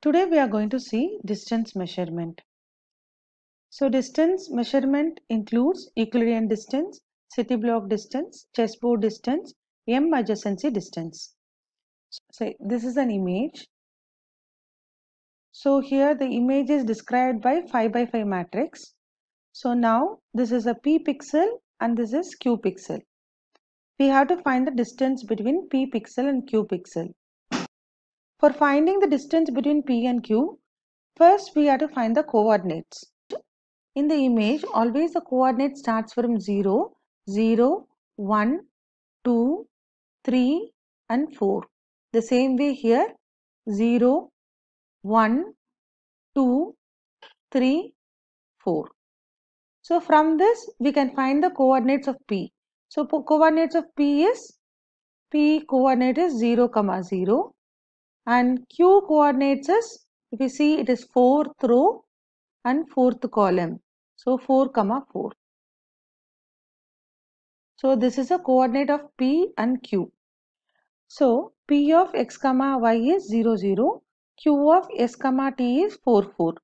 Today we are going to see distance measurement. So distance measurement includes Euclidean distance, city block distance, chessboard distance, M adjacency distance. So this is an image. So here the image is described by 5 by 5 matrix. So now this is a p pixel and this is q pixel. We have to find the distance between p pixel and q pixel. For finding the distance between P and Q, first we have to find the coordinates. In the image, always the coordinate starts from 0, 0, 1, 2, 3 and 4. The same way here 0, 1, 2, 3, 4. So from this we can find the coordinates of P. So coordinates of P is P coordinate is 0, comma 0 and q coordinates is if you see it is fourth row and fourth column. So 4 comma 4 so this is a coordinate of p and q. So p of x comma y is 0 0 q of s comma t is 4 4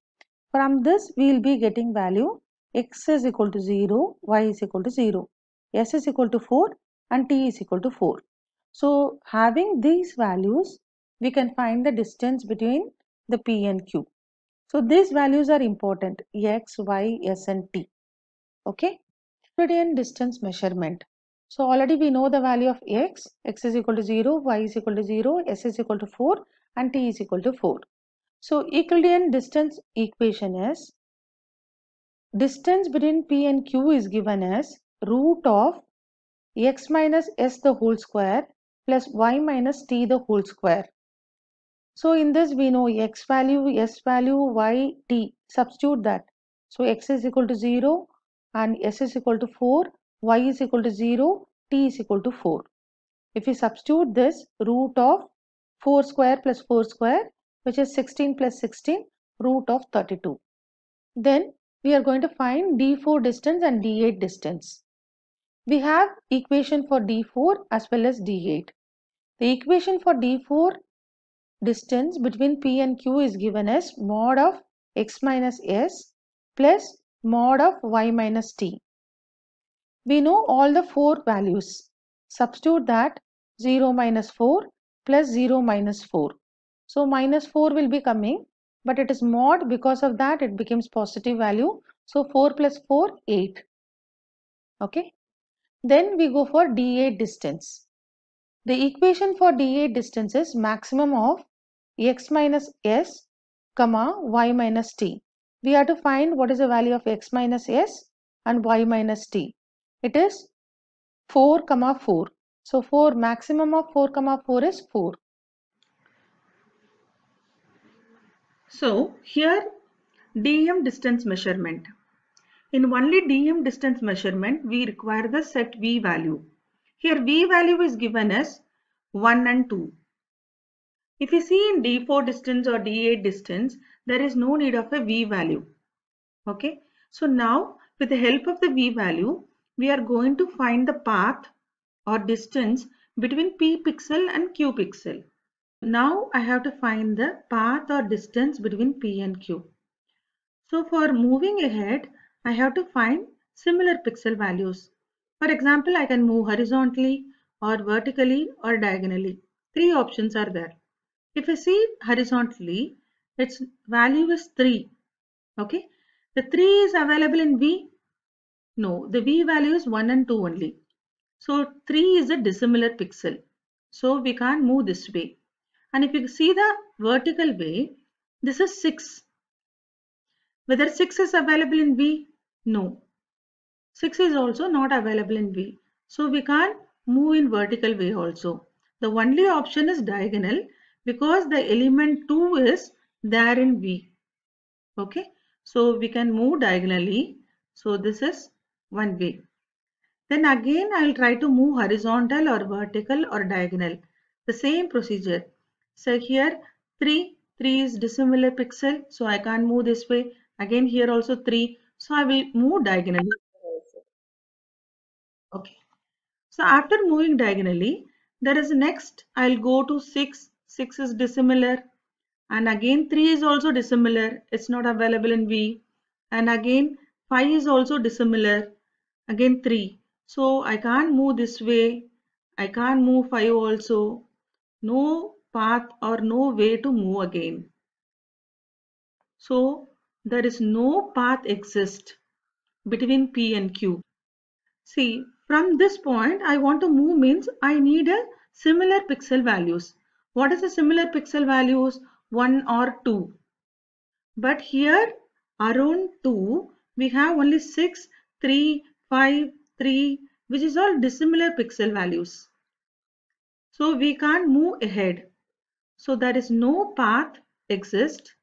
from this we will be getting value x is equal to 0 y is equal to 0 s is equal to 4 and t is equal to 4 so having these values we can find the distance between the P and Q. So these values are important X, Y, S and T. Okay. Euclidean distance measurement. So already we know the value of X. X is equal to 0, Y is equal to 0, S is equal to 4 and T is equal to 4. So Euclidean distance equation is distance between P and Q is given as root of x minus s the whole square plus y minus t the whole square. So in this we know x value, s value, y, t. Substitute that. So x is equal to 0 and s is equal to 4, y is equal to 0, t is equal to 4. If we substitute this root of 4 square plus 4 square which is 16 plus 16 root of 32. Then we are going to find d4 distance and d8 distance. We have equation for d4 as well as d8. The equation for d4 distance between P and Q is given as mod of x minus s plus mod of y minus t. We know all the four values. Substitute that 0 minus 4 plus 0 minus 4. So minus 4 will be coming but it is mod because of that it becomes positive value. So 4 plus 4 8. Okay. Then we go for d8 distance. The equation for d8 distance is maximum of x minus s comma y minus t. We have to find what is the value of x minus s and y minus t. It is 4 comma 4. So 4 maximum of 4 comma 4 is 4. So here DM distance measurement. In only DM distance measurement we require the set V value. Here V value is given as 1 and 2. If you see in D4 distance or D8 distance, there is no need of a V value. Okay. So now with the help of the V value, we are going to find the path or distance between P pixel and Q pixel. Now I have to find the path or distance between P and Q. So for moving ahead, I have to find similar pixel values. For example, I can move horizontally or vertically or diagonally. Three options are there. If I see horizontally, its value is 3. Okay. The 3 is available in V. No, the V value is 1 and 2 only. So 3 is a dissimilar pixel. So we can't move this way. And if you see the vertical way, this is 6. Whether 6 is available in V? No. 6 is also not available in V. So we can't move in vertical way also. The only option is diagonal because the element 2 is there in V. Okay. So we can move diagonally. So this is one way. Then again I will try to move horizontal or vertical or diagonal. The same procedure. So here 3, 3 is dissimilar pixel. So I can't move this way. Again here also 3. So I will move diagonally. Okay. So after moving diagonally, there is next I'll go to 6, 6 is dissimilar and again 3 is also dissimilar. It's not available in V. And again 5 is also dissimilar. Again 3 so I can't move this way. I can't move 5 also. No path or no way to move again. So there is no path exist between P and Q. See from this point I want to move means I need a similar pixel values what is the similar pixel values 1 or 2. But here around 2 we have only 6, 3, 5, 3 which is all dissimilar pixel values. So we can't move ahead. So there is no path exist.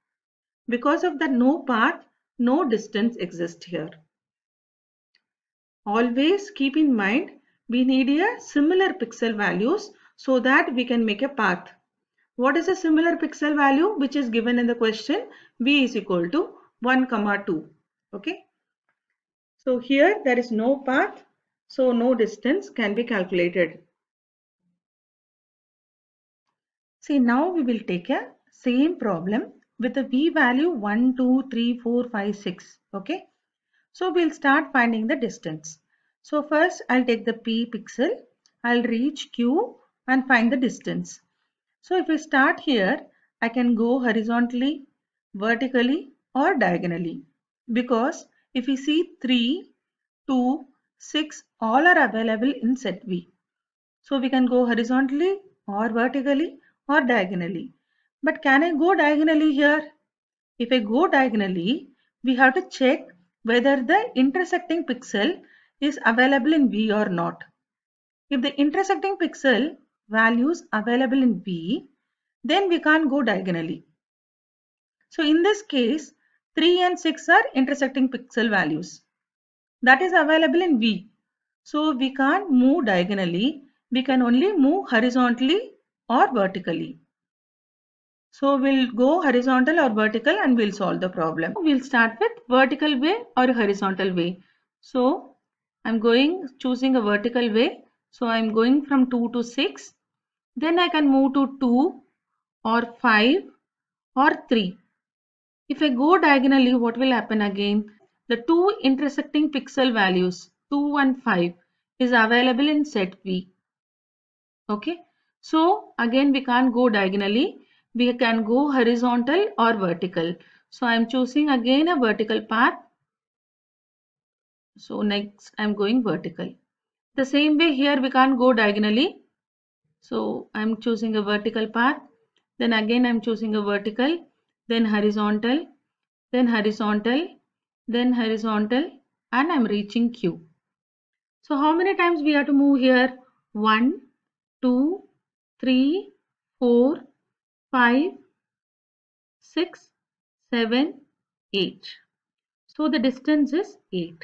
Because of that no path, no distance exists here. Always keep in mind we need a similar pixel values so that we can make a path. What is a similar pixel value which is given in the question? V is equal to 1 comma 2. Okay. So here there is no path. So no distance can be calculated. See now we will take a same problem with a V value 1, 2, 3, 4, 5, 6. Okay. So we'll start finding the distance. So first I'll take the P pixel. I'll reach Q and find the distance. So if we start here, I can go horizontally, vertically or diagonally because if we see 3, 2, 6 all are available in set V. So we can go horizontally or vertically or diagonally. But can I go diagonally here? If I go diagonally, we have to check whether the intersecting pixel is available in V or not. If the intersecting pixel values available in V, then we can't go diagonally. So in this case, 3 and 6 are intersecting pixel values. That is available in V. So we can't move diagonally. We can only move horizontally or vertically. So we'll go horizontal or vertical and we'll solve the problem. We'll start with vertical way or horizontal way. So I'm going choosing a vertical way. So I'm going from 2 to 6 then I can move to 2 or 5 or 3. If I go diagonally, what will happen again? The two intersecting pixel values 2 and 5 is available in set V. Okay. So again we can't go diagonally. We can go horizontal or vertical. So I am choosing again a vertical path. So next I am going vertical. The same way here we can't go diagonally. So I'm choosing a vertical path. Then again I'm choosing a vertical, then horizontal, then horizontal, then horizontal and I'm reaching Q. So how many times we have to move here? 1, 2, 3, 4, 5, 6, 7, 8. So the distance is 8.